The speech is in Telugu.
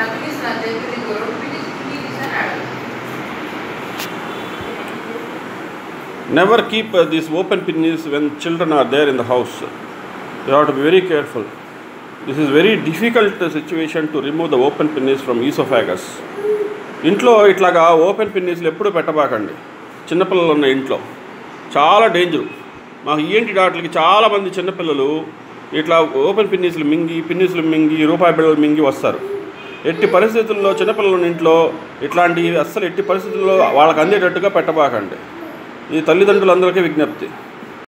the penis are there to the gold, penis, penis is an adult. Never keep uh, these open pinnies when children are there in the house. You have to be very careful. This is very difficult uh, situation to remove the open pinnies from esophagus. ఇంట్లో ఇట్లాగా ఓపెన్ పిన్నీస్లు ఎప్పుడు పెట్టబాకండి చిన్నపిల్లలు ఉన్న ఇంట్లో చాలా డేంజరు మాకు ఈఎన్టీ డాక్టర్లకి చాలామంది చిన్నపిల్లలు ఇట్లా ఓపెన్ పిన్నీస్లు మింగి పిన్నీస్లు మింగి రూపాయి బిళ్ళలు మింగి వస్తారు ఎట్టి పరిస్థితుల్లో చిన్నపిల్లల ఇంట్లో ఇట్లాంటివి అస్సలు ఎట్టి పరిస్థితుల్లో వాళ్ళకి అందేటట్టుగా పెట్టబాకండి. ఈ తల్లిదండ్రులందరికీ విజ్ఞప్తి.